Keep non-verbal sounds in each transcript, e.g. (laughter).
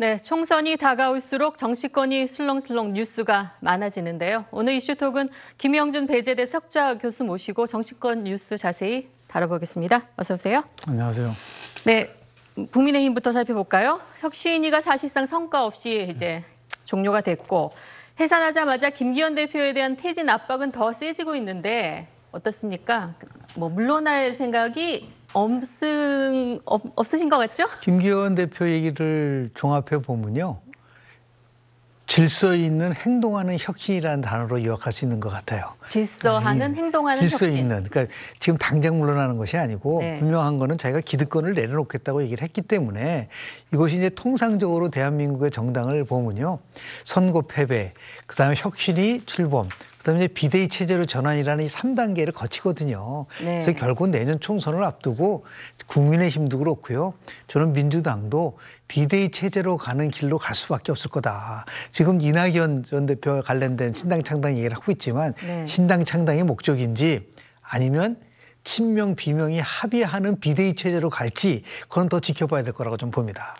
네, 총선이 다가올수록 정치권이 술렁술렁 뉴스가 많아지는데요. 오늘 이슈톡은 김영준 배재대 석좌 교수 모시고 정치권 뉴스 자세히 다뤄보겠습니다. 어서 오세요. 안녕하세요. 네, 국민의힘부터 살펴볼까요? 혁신위가 사실상 성과 없이 이제 종료가 됐고 해산하자마자 김기현 대표에 대한 퇴진 압박은 더 세지고 있는데 어떻습니까? 뭐 물러날 생각이 없으, 없, 없으신 것 같죠? 김기현 대표 얘기를 종합해 보면요. 질서 있는 행동하는 혁신이라는 단어로 요약할 수 있는 것 같아요. 질서하는 행동하는 질서 혁신. 있는. 그러니까 지금 당장 물러나는 것이 아니고 네. 분명한 거는 자기가 기득권을 내려놓겠다고 얘기를 했기 때문에 이것이 이제 통상적으로 대한민국의 정당을 보면요. 선거 패배, 그다음에 혁신이 출범, 그다음에 비대위 체제로 전환이라는 이 3단계를 거치거든요. 네. 그래서 결국 내년 총선을 앞두고 국민의힘도 그렇고요. 저는 민주당도 비대위 체제로 가는 길로 갈 수밖에 없을 거다. 지금 이낙연 전 대표와 관련된 신당 창당 얘기를 하고 있지만 네. 신당 창당이 목적인지 아니면 친명 비명이 합의하는 비대위 체제로 갈지 그건 더 지켜봐야 될 거라고 좀 봅니다.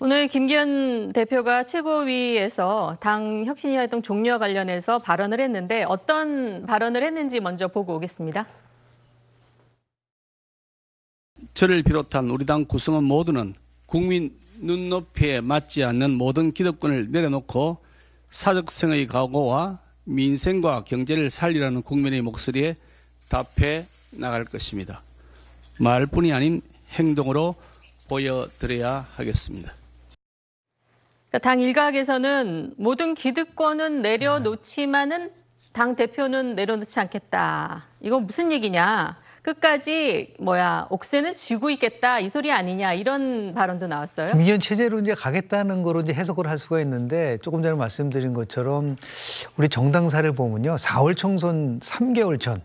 오늘 김기현 대표가 최고위에서 당 혁신위 활동 종료와 관련해서 발언을 했는데 어떤 발언을 했는지 먼저 보고 오겠습니다. 저를 비롯한 우리 당 구성원 모두는 국민 눈높이에 맞지 않는 모든 기득권을 내려놓고 사적성의 각오와 민생과 경제를 살리라는 국민의 목소리에 답해 나갈 것입니다. 말뿐이 아닌 행동으로 보여드려야 하겠습니다. 그러니까 당 일각에서는 모든 기득권은 내려놓지만은 당 대표는 내려놓지 않겠다. 이건 무슨 얘기냐? 끝까지 뭐야 옥새는 쥐고 있겠다 이 소리 아니냐 이런 발언도 나왔어요. 김기현 체제로 이제 가겠다는 거로 이제 해석을 할 수가 있는데 조금 전에 말씀드린 것처럼 우리 정당사를 보면요. 4월 총선 3개월 전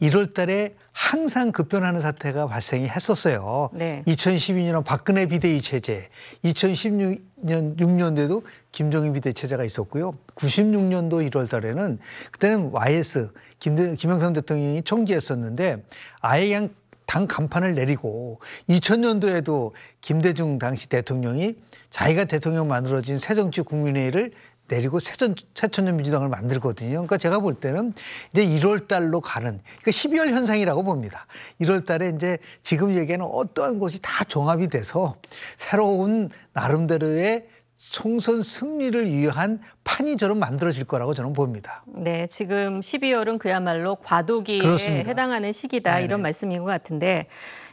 1월 달에 항상 급변하는 사태가 발생이 했었어요. 네. 2012년 박근혜 비대위 체제, 2016년 6년도에도 김정인 비대위 체제가 있었고요. 96년도 1월 달에는 그때는 YS 김대, 김영삼 대통령이 총지했었는데 아예 그냥 당 간판을 내리고 2000년도에도 김대중 당시 대통령이 자기가 대통령 만들어진 새정치 국민회의를 내리고 새전, 새천년 민주당을 만들거든요. 그러니까 제가 볼 때는 이제 1월 달로 가는, 그러니까 12월 현상이라고 봅니다. 1월 달에 이제 지금 얘기하는 어떠한 것이 다 종합이 돼서 새로운 나름대로의 총선 승리를 위한 판이 저는 만들어질 거라고 저는 봅니다. 네, 지금 12월은 그야말로 과도기에 그렇습니다. 해당하는 시기다 네네. 이런 말씀인 것 같은데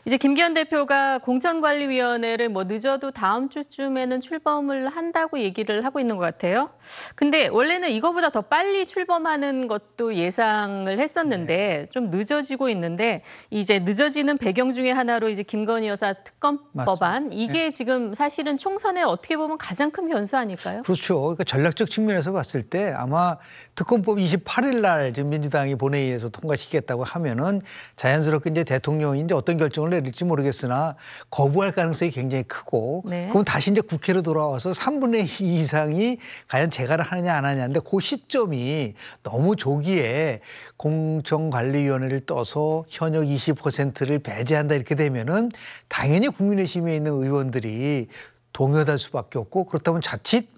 이제 김기현 대표가 공천관리위원회를 뭐 늦어도 다음 주쯤에는 출범을 한다고 얘기를 하고 있는 것 같아요. 근데 원래는 이거보다 더 빨리 출범하는 것도 예상을 했었는데 네. 좀 늦어지고 있는데 이제 늦어지는 배경 중에 하나로 이제 김건희 여사 특검법안 이게 네. 지금 사실은 총선에 어떻게 보면 가장 큰 변수 아닐까요? 그렇죠. 그러니까 전략적 측면에서 봤을 때 아마 특검법 28일 날 지금 민주당이 본회의에서 통과시키겠다고 하면은 자연스럽게 이제 대통령이 이제 어떤 결정을 내릴지 모르겠으나 거부할 가능성이 굉장히 크고 네. 그럼 다시 이제 국회로 돌아와서 3분의 2 이상이 과연 재가를 하느냐 안 하냐인데 그 시점이 너무 조기에 공정관리위원회를 떠서 현역 20%를 배제한다 이렇게 되면은 당연히 국민의힘에 있는 의원들이 동요될 수밖에 없고 그렇다면 자칫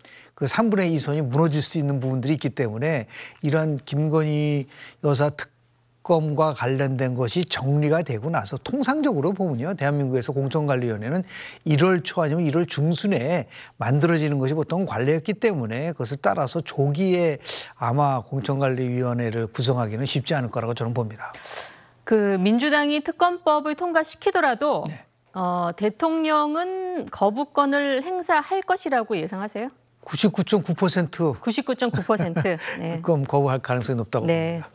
그 3분의 2 선이 무너질 수 있는 부분들이 있기 때문에 이러한 김건희 여사 특검과 관련된 것이 정리가 되고 나서 통상적으로 보면요. 대한민국에서 공천관리위원회는 1월 초 아니면 1월 중순에 만들어지는 것이 보통 관례였기 때문에 그것을 따라서 조기에 아마 공천관리위원회를 구성하기는 쉽지 않을 거라고 저는 봅니다. 그 민주당이 특검법을 통과시키더라도 네. 어, 대통령은 거부권을 행사할 것이라고 예상하세요? 99.9% 99.9%. (laughs) 네. 특검 거부할 가능성이 높다고 네. 봅니다.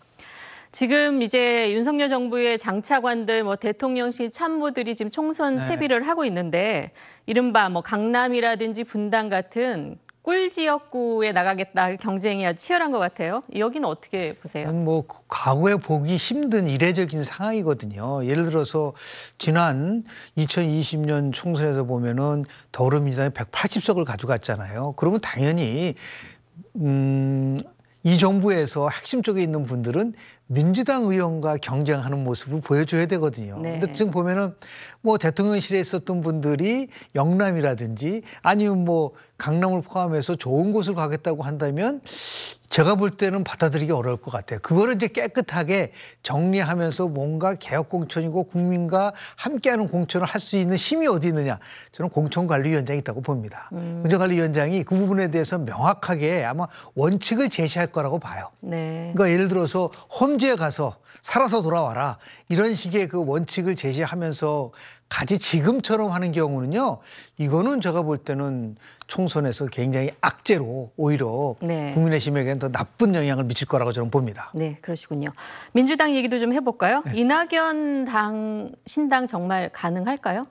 지금 이제 윤석열 정부의 장차관들 뭐 대통령실 참모들이 지금 총선 네. 채비를 하고 있는데 이른바 뭐 강남이라든지 분당 같은 꿀 지역구에 나가겠다 경쟁이 아주 치열한 것 같아요. 여기는 어떻게 보세요? 뭐 과거에 보기 힘든 이례적인 상황이거든요. 예를 들어서 지난 2020년 총선에서 보면은 더불어민주당이 180석을 가져갔잖아요. 그러면 당연히 음, 이 정부에서 핵심 쪽에 있는 분들은 민주당 의원과 경쟁하는 모습을 보여줘야 되거든요. 네. 근데 지금 보면은 뭐 대통령실에 있었던 분들이 영남이라든지 아니면 뭐 강남을 포함해서 좋은 곳을 가겠다고 한다면 제가 볼 때는 받아들이기 어려울 것 같아요. 그거를 이제 깨끗하게 정리하면서 뭔가 개혁 공천이고 국민과 함께하는 공천을 할 수 있는 힘이 어디 있느냐. 저는 공천관리위원장이 있다고 봅니다. 공천관리위원장이 그 부분에 대해서 명확하게 아마 원칙을 제시할 거라고 봐요. 네. 그러니까 예를 들어서 험지에 가서 살아서 돌아와라 이런 식의 그 원칙을 제시하면서 가지 지금처럼 하는 경우는요 이거는 제가 볼 때는 총선에서 굉장히 악재로 오히려 네. 국민의힘에게는 더 나쁜 영향을 미칠 거라고 저는 봅니다. 네, 그러시군요. 민주당 얘기도 좀 해볼까요? 네. 이낙연 당 신당 정말 가능할까요?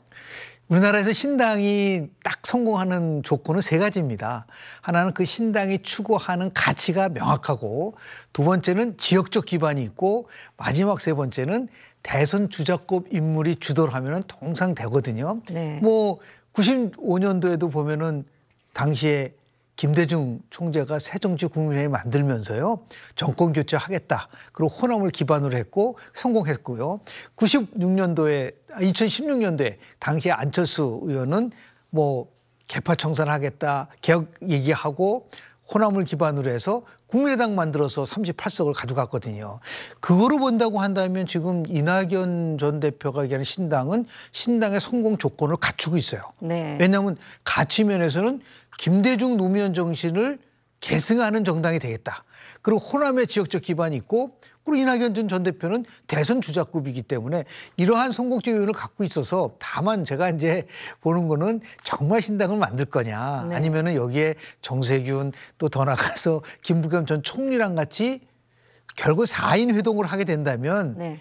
우리나라에서 신당이 딱 성공하는 조건은 세 가지입니다. 하나는 그 신당이 추구하는 가치가 명확하고 두 번째는 지역적 기반이 있고 마지막 세 번째는 대선 주자급 인물이 주도를 하면은 통상 되거든요. 네. 뭐 95년도에도 보면은 당시에 김대중 총재가 새정치 국민회의 만들면서요 정권 교체하겠다. 그리고 호남을 기반으로 했고 성공했고요. 96년도에 2016년도에 당시에 안철수 의원은 뭐 개파 청산하겠다 개혁 얘기하고 호남을 기반으로 해서 국민의당 만들어서 38석을 가져갔거든요. 그거로 본다고 한다면 지금 이낙연 전 대표가 얘기하는 신당은 신당의 성공 조건을 갖추고 있어요. 네. 왜냐하면 가치 면에서는 김대중 노무현 정신을 계승하는 정당이 되겠다. 그리고 호남의 지역적 기반이 있고 그리고 이낙연 전, 전 대표는 대선 주자급이기 때문에 이러한 성공적 요인을 갖고 있어서 다만 제가 이제 보는 거는 정말 신당을 만들 거냐 네. 아니면은 여기에 정세균 또 더 나가서 김부겸 전 총리랑 같이 결국 4인 회동을 하게 된다면 네.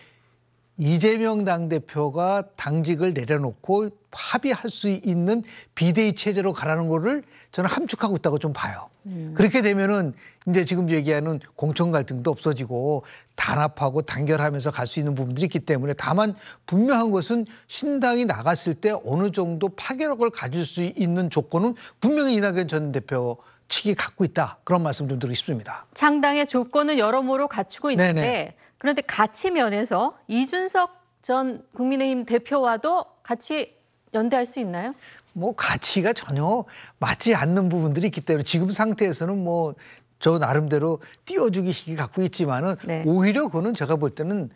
이재명 당대표가 당직을 내려놓고 합의할 수 있는 비대위 체제로 가라는 거를 저는 함축하고 있다고 좀 봐요. 그렇게 되면은 이제 지금 얘기하는 공천 갈등도 없어지고 단합하고 단결하면서 갈 수 있는 부분들이 있기 때문에 다만 분명한 것은 신당이 나갔을 때 어느 정도 파괴력을 가질 수 있는 조건은 분명히 이낙연 전 대표 측이 갖고 있다. 그런 말씀 좀 드리고 싶습니다. 창당의 조건은 여러모로 갖추고 있는데 네네. 그런데 가치 면에서 이준석 전 국민의힘 대표와도 같이 연대할 수 있나요? 뭐 가치가 전혀 맞지 않는 부분들이 있기 때문에 지금 상태에서는 뭐 저 나름대로 띄워주기 식이 갖고 있지만은 네. 오히려 그거는 제가 볼 때는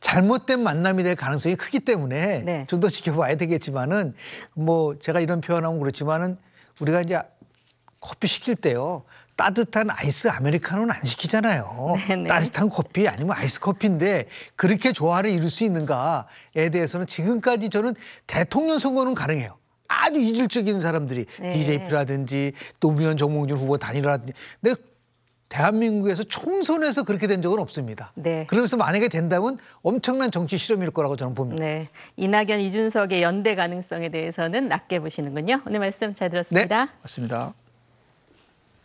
잘못된 만남이 될 가능성이 크기 때문에 네. 좀더 지켜봐야 되겠지만은 뭐 제가 이런 표현하면 그렇지만은 우리가 이제 커피 시킬 때요. 따뜻한 아이스 아메리카노는 안 시키잖아요. 네네. (laughs) 따뜻한 커피 아니면 아이스 커피인데 그렇게 조화를 이룰 수 있는가에 대해서는 지금까지 저는 대통령 선거는 가능해요. 아주 이질적인 사람들이 네. DJP라든지 노무현 정몽준 후보 단일화라든지 근데 대한민국에서 총선에서 그렇게 된 적은 없습니다. 네. 그러면서 만약에 된다면 엄청난 정치 실험일 거라고 저는 봅니다. 네. 이낙연, 이준석의 연대 가능성에 대해서는 낮게 보시는군요. 오늘 말씀 잘 들었습니다. 네, 맞습니다.